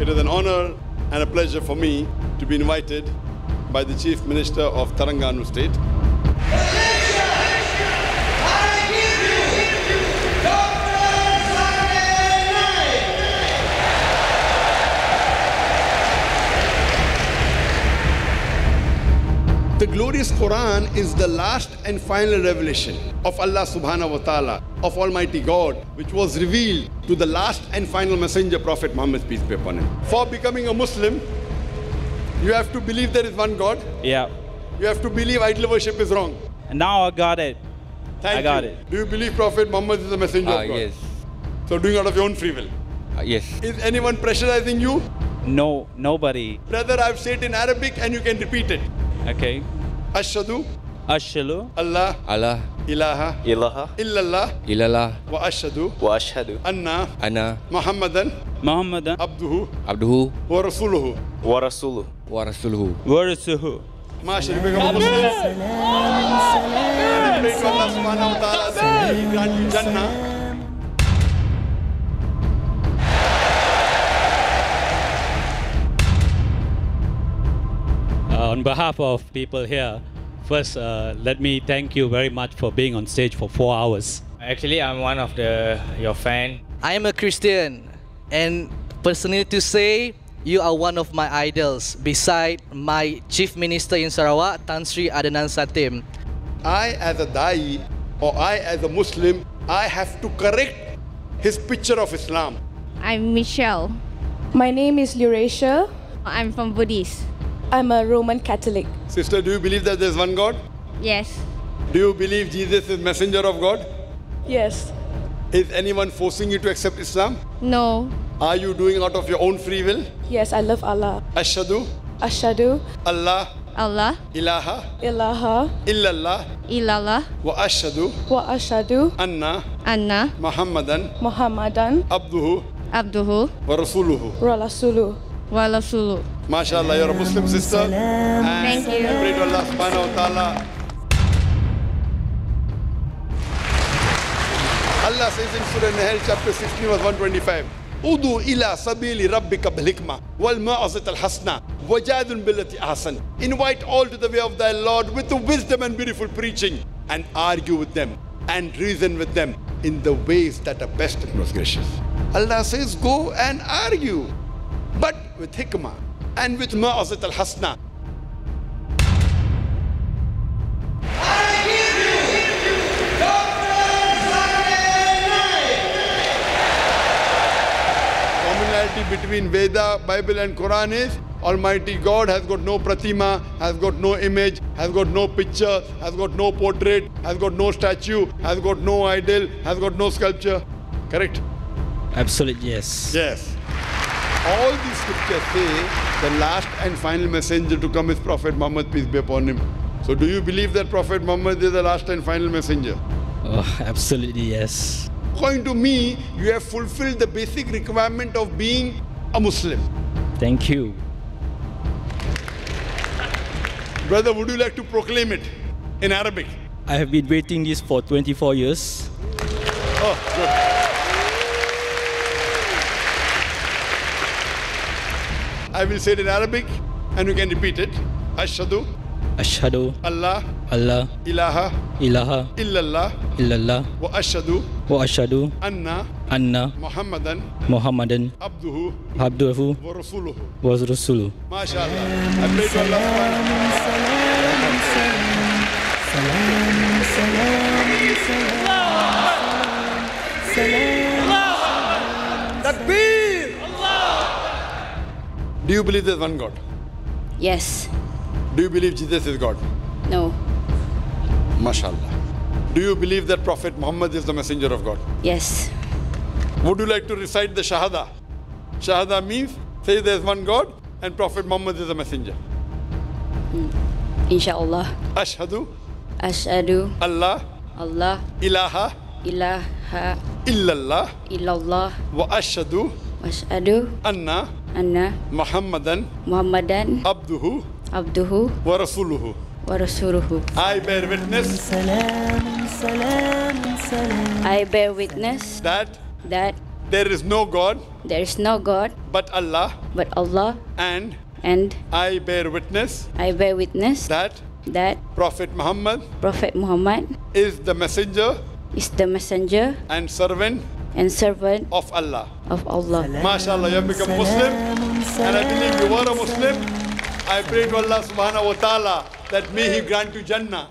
It is an honor and a pleasure for me to be invited by the Chief Minister of Terengganu State. The glorious Quran is the last and final revelation of Allah subhanahu wa ta'ala, of Almighty God, which was revealed to the last and final messenger, Prophet Muhammad, peace be upon him. For becoming a Muslim, you have to believe there is one God. Yeah. You have to believe idol worship is wrong. And now I got it. Thank I got you. it. Do you believe Prophet Muhammad is the messenger Ah, of God? yes. So doing out of your own free will. Ah, yes. Is anyone pressurizing you? No, nobody. Brother, I've said in Arabic and you can repeat it. Okay. Ashadu Ashalu. Allah Allah ilaha ilaha illallah ilallah wa ashadu wa ashhadu anna ana Muhammadan Muhammadan. abduhu abduhu wa rasuluhu. wa rasuluh. wa rasuluhu. Warasuhu. Masha you become a Muslim. And pray behalf of people here, first uh, let me thank you very much for being on stage for four hours. Actually, I'm one of the your fan. I am a Christian, and personally to say, you are one of my idols beside my chief minister in Sarawak, Tan Sri Adenan Satem. I as a Dai or I as a Muslim, I have to correct his picture of Islam. I'm Michelle. My name is Eurasia. I'm from Buddhist. I'm a Roman Catholic. Sister, do you believe that there's one God? Yes. Do you believe Jesus is messenger of God? Yes. Is anyone forcing you to accept Islam? No. Are you doing out of your own free will? Yes, I love Allah. Ashadu Ashadu Allah Allah. ilaha ilaha illallah Ilallah. wa ashadu wa ashadu anna Anna. Muhammadan Muhammadan abduhu Abduhu. wa rasuluhu. Rasuluh. Walasulu. MashaAllah, you're a Muslim sister. And Thank you. I pray to Allah subhanahu wa ta'ala. Allah says in Surah Nahl chapter 16 verse 125. Udu ila sabili rabbika bil hikmah wal ma'azat al hasna wajadun billati ahsan. Invite all to the way of thy Lord with the wisdom and beautiful preaching and argue with them and reason with them in the ways that are best and most gracious. Allah says go and argue but with hikmah and with ma'azat al hasna. Commonality between Veda, Bible, and Quran is Almighty God has got no pratima, has got no image, has got no picture, has got no portrait, has got no statue, has got no idol, has got no sculpture. Correct? Absolutely, yes. Yes. All these scriptures say the last and final messenger to come is Prophet Muhammad, peace be upon him. So, do you believe that Prophet Muhammad is the last and final messenger? Oh, absolutely, yes. According to me, you have fulfilled the basic requirement of being a Muslim. Thank you. Brother, would you like to proclaim it in Arabic? I have been waiting this for 24 years. Oh, I will say it in Arabic and you can repeat it. Ashadu. Ashhadu Allah. Allah. Ilaha. Ilaha. Illallah. Illallah. Wa ashadu. Wa ashhadu anna. Anna. Muhammadan. Muhammadan. Abduhu. Abduhu. Wa rasuluhu. wa rasuluh. MashaAllah. I pray to Allah Do you believe there's one God? Yes. Do you believe Jesus is God? No. Mashallah. Do you believe that Prophet Muhammad is the messenger of God? Yes. Would you like to recite the Shahada? Shahada means say there's one God and Prophet Muhammad is the messenger. Hmm. Inshallah. Ashhadu Ashadu Allah Allah ilaha ilaha illallah illallah wa ashhadu washadu anna anna Muhammadan. Muhammadan. Abduhu. Abduhu. Wa rasuluhu. wa rasuluhu. I bear witness I bear witness that that there is no God there is no God but Allah, but Allah, and and I bear witness I bear witness that that Prophet Muhammad Prophet Muhammad is the messenger is the messenger and servant and servant of Allah. of Allah. MashaAllah, you have become Muslim, and I believe you are a Muslim. I pray to Allah subhanahu wa ta'ala that may He grant you Jannah